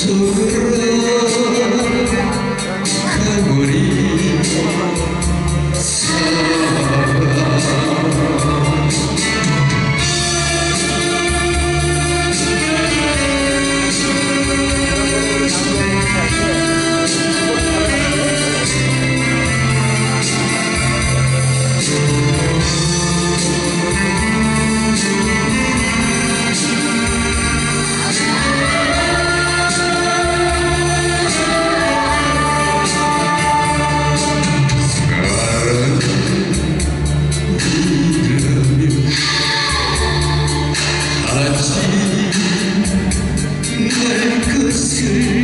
So to